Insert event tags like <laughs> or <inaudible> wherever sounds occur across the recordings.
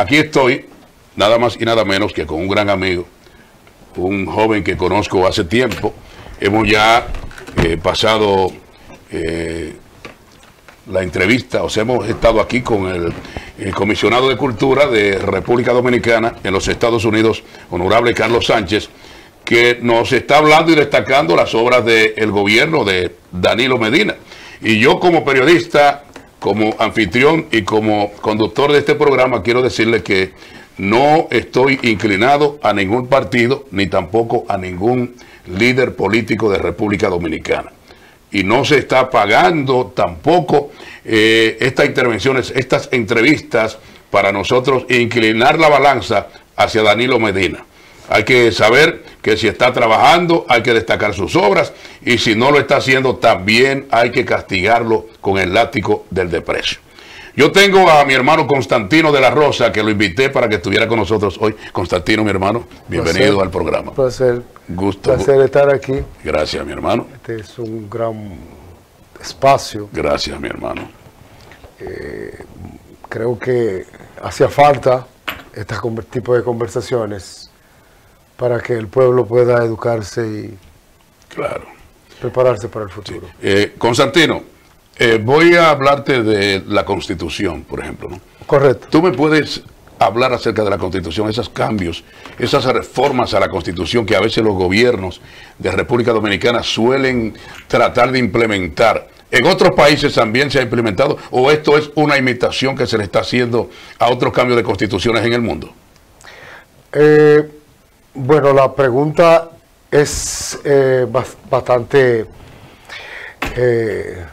aquí estoy, nada más y nada menos que con un gran amigo, un joven que conozco hace tiempo. Hemos ya eh, pasado eh, la entrevista, o sea, hemos estado aquí con el, el, comisionado de Cultura de República Dominicana en los Estados Unidos, honorable Carlos Sánchez, que nos está hablando y destacando las obras del gobierno de Danilo Medina. Y yo como periodista, como anfitrión y como conductor de este programa, quiero decirle que no estoy inclinado a ningún partido, ni tampoco a ningún líder político de República Dominicana. Y no se está pagando tampoco eh, estas intervenciones, estas entrevistas para nosotros inclinar la balanza hacia Danilo Medina. Hay que saber que si está trabajando hay que destacar sus obras y si no lo está haciendo también hay que castigarlo con el látigo del deprecio. Yo tengo a mi hermano Constantino de la Rosa, que lo invité para que estuviera con nosotros hoy. Constantino, mi hermano, bienvenido placer, al programa. Placer. Gusto. Placer estar aquí. Gracias, mi hermano. Este es un gran espacio. Gracias, mi hermano. Eh, creo que hacía falta este tipo de conversaciones para que el pueblo pueda educarse y claro. prepararse para el futuro. Sí. Eh, Constantino, eh, voy a hablarte de la Constitución, por ejemplo. ¿no? Correcto. Tú me puedes hablar acerca de la Constitución, esos cambios, esas reformas a la Constitución que a veces los gobiernos de República Dominicana suelen tratar de implementar. ¿En otros países también se ha implementado o esto es una imitación que se le está haciendo a otros cambios de constituciones en el mundo? Eh, bueno, la pregunta es eh, bastante... Eh,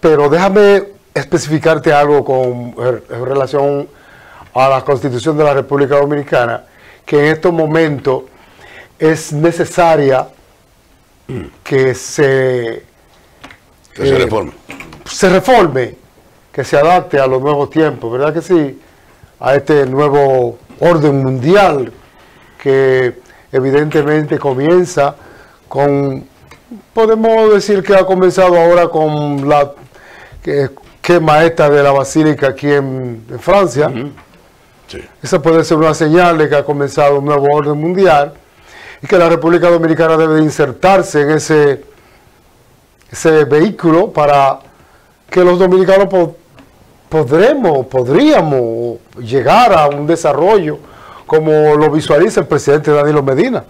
pero déjame especificarte algo con en relación a la Constitución de la República Dominicana, que en estos momentos es necesaria que se... Que se reforme. Se reforme, que se adapte a los nuevos tiempos, ¿verdad que sí? A este nuevo orden mundial que evidentemente comienza con, podemos decir que ha comenzado ahora con la que, quema esta de la basílica aquí en, en Francia. Uh -huh. sí. Esa puede ser una señal de que ha comenzado un nuevo orden mundial y que la República Dominicana debe insertarse en ese, ese vehículo para que los dominicanos po podremos, podríamos llegar a un desarrollo como lo visualiza el presidente Danilo Medina.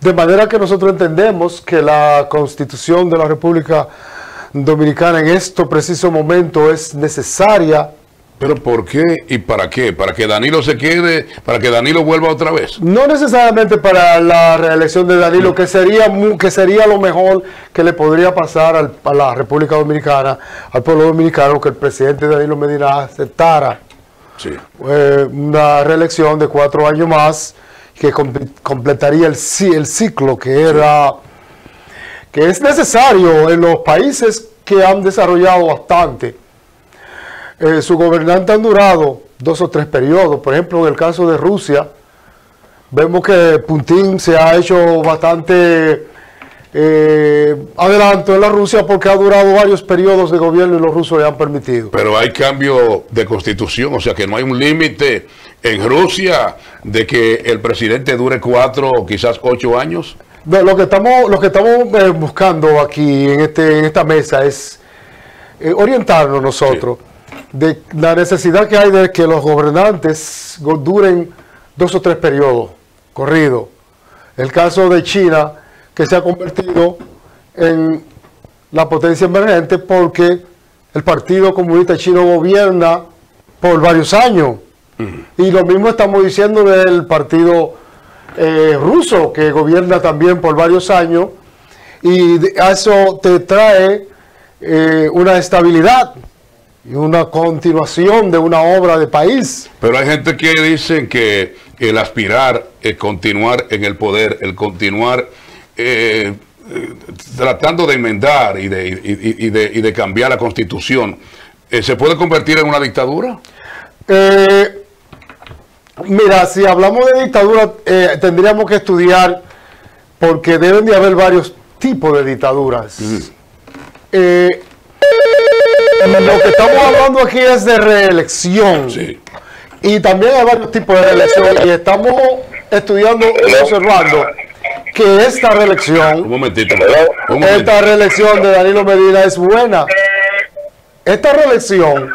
De manera que nosotros entendemos que la constitución de la República Dominicana en este preciso momento es necesaria. ¿Pero por qué y para qué? ¿Para que Danilo se quede? ¿Para que Danilo vuelva otra vez? No necesariamente para la reelección de Danilo, no. que, sería, que sería lo mejor que le podría pasar al, a la República Dominicana, al pueblo dominicano, que el presidente Danilo Medina aceptara Sí. Eh, una reelección de cuatro años más que com completaría el, el, ciclo que era sí. que es necesario en los países que han desarrollado bastante. Eh, sus gobernantes han durado dos o tres periodos. Por ejemplo, en el caso de Rusia, vemos que Putin se ha hecho bastante eh, adelanto en la Rusia porque ha durado varios periodos de gobierno y los rusos le han permitido. Pero hay cambio de constitución, o sea que no hay un límite en Rusia de que el presidente dure cuatro o quizás ocho años. No, lo que estamos, lo que estamos eh, buscando aquí en, este, en esta mesa es eh, orientarnos nosotros sí. de la necesidad que hay de que los gobernantes duren dos o tres periodos corridos. El caso de China que se ha convertido en la potencia emergente porque el Partido Comunista Chino gobierna por varios años. Y lo mismo estamos diciendo del Partido eh, Ruso, que gobierna también por varios años, y eso te trae eh, una estabilidad y una continuación de una obra de país. Pero hay gente que dice que el aspirar, el continuar en el poder, el continuar eh, tratando de enmendar y de, y, y, de, y de, cambiar la constitución, eh, ¿se puede convertir en una dictadura? Eh, mira, si hablamos de dictadura, tendríamos que estudiar, porque deben de haber varios tipos de dictaduras. Mm. lo que estamos hablando aquí es de reelección. Sí. Y también hay varios tipos de reelección y estamos estudiando y observando que esta reelección, Un momentito. Un esta reelección de Danilo Medina es buena. Esta reelección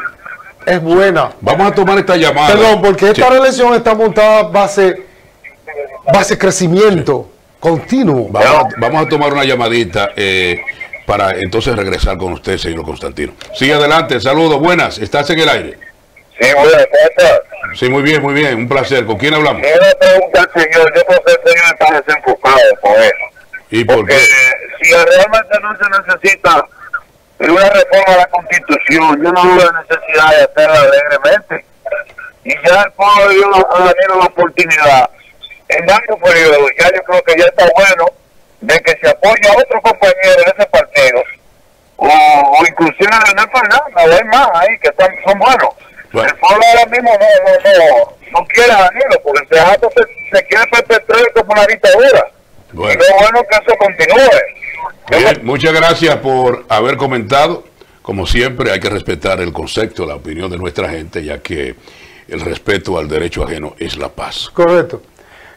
es buena. Vamos a tomar esta llamada. Perdón, porque esta Sí. reelección está montada base, base crecimiento continuo. Vamos, a, vamos a tomar una llamadita eh, para entonces regresar con usted, señor Constantino. Sigue adelante, saludos, buenas, estás en el aire. Sí, bueno, ¿cómo estás? Sí, muy bien, muy bien, un placer. ¿Con quién hablamos? Quiero preguntar al señor, yo creo que el señor está con eso. ¿Y por Porque qué? eh, si realmente no se necesita una reforma a la Constitución, yo no veo la necesidad de hacerla alegremente. Y ya el pueblo dio a Danilo la oportunidad. En varios periodos, ya yo creo que ya está bueno de que se apoye a otro compañero de ese partido. O, o inclusive a Leonel Fernández, hay más ahí que están, son buenos. Bueno. El pueblo ahora mismo no, no, no, no quiere a Danilo, porque ese acto se, se quiere perpetrar como una dictadura. Bueno. Lo bueno que eso continúe. Bien, muchas gracias por haber comentado. Como siempre, hay que respetar el concepto, la opinión de nuestra gente, ya que el respeto al derecho ajeno es la paz. Correcto.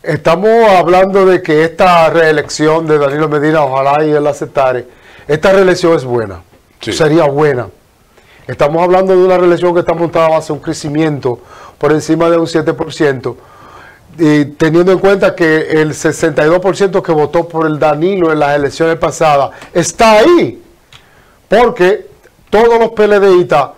Estamos hablando de que esta reelección de Danilo Medina, ojalá y él la aceptare, esta reelección es buena, Sí. sería buena. Estamos hablando de una reelección que está montada a base de un crecimiento por encima de un 7%, y teniendo en cuenta que el 62% que votó por el Danilo en las elecciones pasadas está ahí, porque todos los PLDistas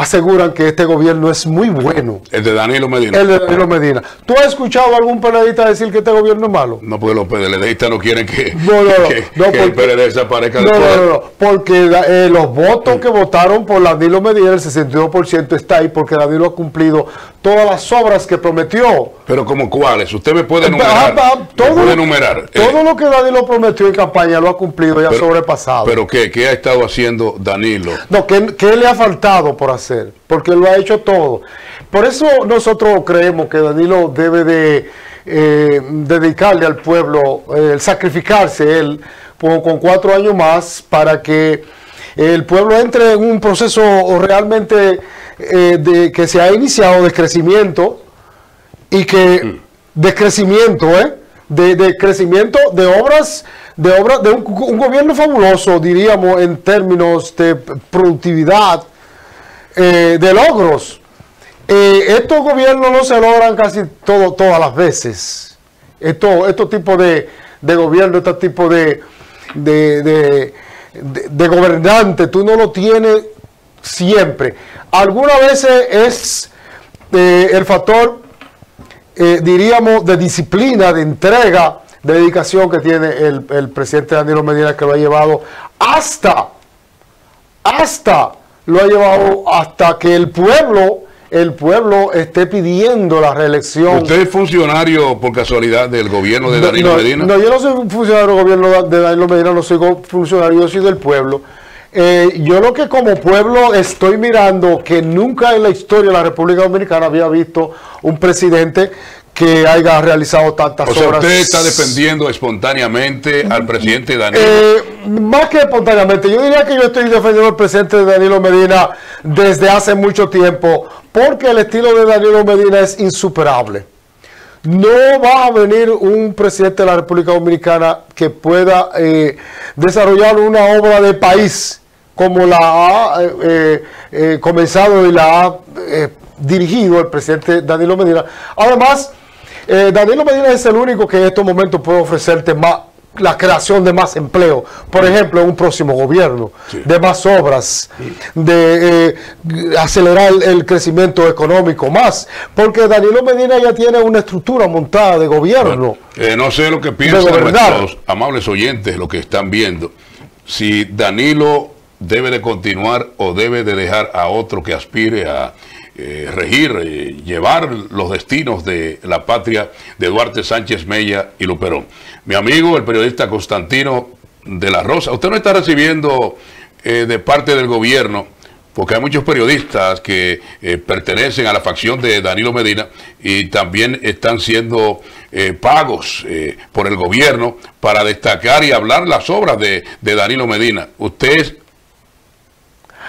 aseguran que este gobierno es muy bueno. El de Danilo Medina. El de Danilo Medina. ¿Tú has escuchado a algún PLDista decir que este gobierno es malo? No, porque los PLDistas no quieren que, No, no, no. que- no, que el PLD desaparezca No, no, no, porque eh, los votos que votaron por Danilo Medina, el 62% está ahí porque Danilo ha cumplido todas las obras que prometió. Pero como cuáles, usted me puede enumerar. me todo, puede enumerar. todo Eh, lo que Danilo prometió en campaña lo ha cumplido y ha sobrepasado. Pero qué, ¿qué ha estado haciendo Danilo? No, ¿qué, qué le ha faltado por hacer? Porque lo ha hecho todo. Por eso nosotros creemos que Danilo debe de eh, dedicarle al pueblo, eh, sacrificarse él por- con cuatro años más para que el pueblo entre en un proceso realmente eh, de, que se ha iniciado de crecimiento y que de crecimiento, ¿eh? De, de crecimiento de obras, de obras, de un, un gobierno fabuloso, diríamos, en términos de productividad, eh, de logros. Eh, estos gobiernos no se logran casi todo, todas las veces. Esto- estos tipos de, de gobierno, estos tipos de, de, de, de- de gobernante, tú no lo tienes siempre. Algunas veces es eh, el factor, eh, diríamos, de disciplina, de entrega, de dedicación que tiene el, el presidente Danilo Medina, que lo ha llevado hasta hasta lo ha llevado hasta que el pueblo el pueblo esté pidiendo la reelección ¿Usted es funcionario por casualidad del gobierno de Danilo no, Medina? no, yo no soy un funcionario del gobierno de Danilo Medina, no soy funcionario, yo soy del pueblo. Eh, yo lo que como pueblo estoy mirando que nunca en la historia de la República Dominicana había visto un presidente que haya realizado tantas o sea, obras. usted está defendiendo espontáneamente al presidente Danilo. Eh, más que espontáneamente, yo diría que yo estoy defendiendo al presidente Danilo Medina desde hace mucho tiempo, porque el estilo de Danilo Medina es insuperable. No va a venir un presidente de la República Dominicana que pueda eh, desarrollar una obra de país como la ha eh, eh, comenzado y la ha dirigido el presidente Danilo Medina. Además, Danilo Medina es el único que en estos momentos puede ofrecerte más la creación de más empleo, por ejemplo, en un próximo gobierno, Sí. de más obras, de eh, acelerar el, crecimiento económico más, porque Danilo Medina ya tiene una estructura montada de gobierno. Eh, no sé lo que piensan nuestros amables oyentes, lo que están viendo. Si Danilo debe de continuar o debe de dejar a otro que aspire a eh, regir, eh, llevar los destinos de la patria de Duarte Sánchez Mella y Luperón. Mi amigo, el periodista Constantino de la Rosa, usted no está recibiendo eh, de parte del gobierno porque hay muchos periodistas que pertenecen a la facción de Danilo Medina y también están siendo pagos por el gobierno para destacar y hablar las obras de, de Danilo Medina. Usted es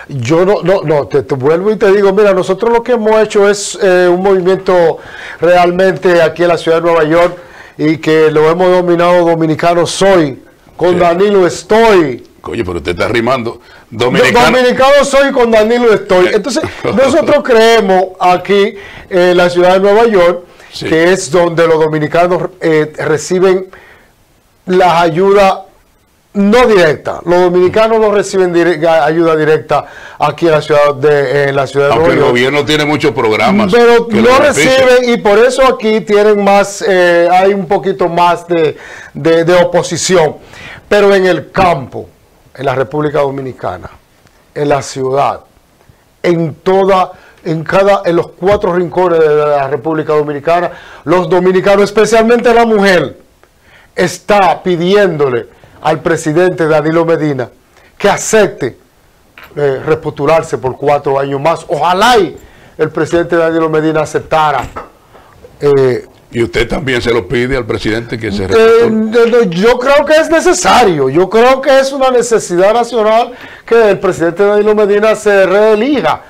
yo no, no, no, te, vuelvo y te digo, mira, nosotros lo que hemos hecho es eh, un movimiento realmente aquí en la ciudad de Nueva York y que lo hemos dominado dominicano soy, con Danilo estoy. Oye, pero usted está rimando. Dominicano, dominicano soy, con Danilo estoy. Eh. Entonces, <laughs> nosotros creemos aquí en la ciudad de Nueva York, que es donde los dominicanos eh, reciben las ayudas no directa. Los dominicanos no reciben ayuda directa aquí en la ciudad de, la ciudad de Aunque el gobierno tiene muchos programas. Pero no reciben y por eso aquí tienen más, eh, hay un poquito más de, de, oposición. Pero en el campo, en la República Dominicana, en la ciudad, en toda, en cada, en los cuatro rincones de la República Dominicana, los dominicanos, especialmente la mujer, está pidiéndole al presidente Danilo Medina que acepte eh, repostularse por cuatro años más. Ojalá y el presidente Danilo Medina aceptara. Eh, ¿Y usted también se lo pide al presidente que se eh, Yo creo que es necesario, yo creo que es una necesidad nacional que el presidente Danilo Medina se reelija.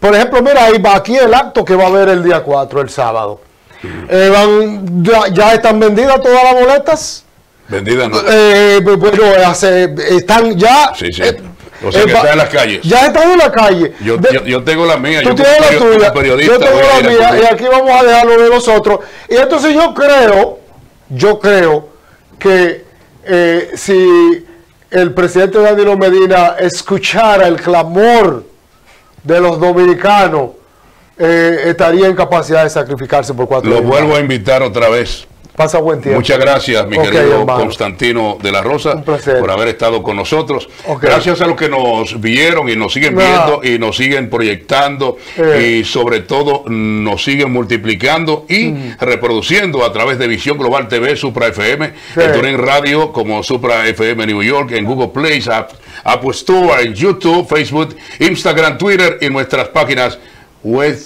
Por ejemplo, mira, ahí va aquí el acto que va a haber el día 4, el sábado. Mm. ya, están vendidas todas las boletas. Vendida no. Eh, bueno, están ya. Sí, sí. Eh, o sea, que están en las calles. Ya están en la calle. Yo, yo, tengo la mía. Tú yo tienes la tuya. Yo tengo la mía. Y aquí vamos a dejarlo de nosotros. Y entonces yo creo, yo creo que eh, si el presidente Danilo Medina escuchara el clamor de los dominicanos, eh, estaría en capacidad de sacrificarse por cuatro Lo vuelvo a invitar otra vez Pasa buen tiempo. Muchas gracias, mi querido Constantino de la Rosa, por haber estado con nosotros. Gracias a los que nos vieron y nos siguen viendo y nos siguen proyectando eh. y sobre todo nos siguen multiplicando y reproduciendo a través de Visión Global TV, Supra FM, en Radio como Supra FM New York, en Google Play, Apple Store, en YouTube, Facebook, Instagram, Twitter y nuestras páginas web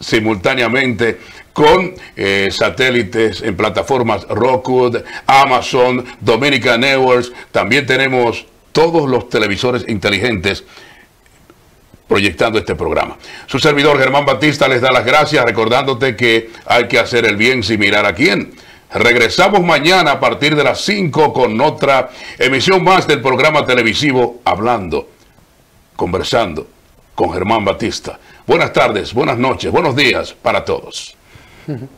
simultáneamente con eh, satélites en plataformas Roku, Amazon, Dominica Networks. También tenemos todos los televisores inteligentes proyectando este programa. Su servidor Germán Batista les da las gracias recordándote que hay que hacer el bien sin mirar a quién. Regresamos mañana a partir de las 5 con otra emisión más del programa televisivo Hablando, conversando con Germán Batista. Buenas tardes, buenas noches, buenos días para todos. Mm <laughs> -hmm.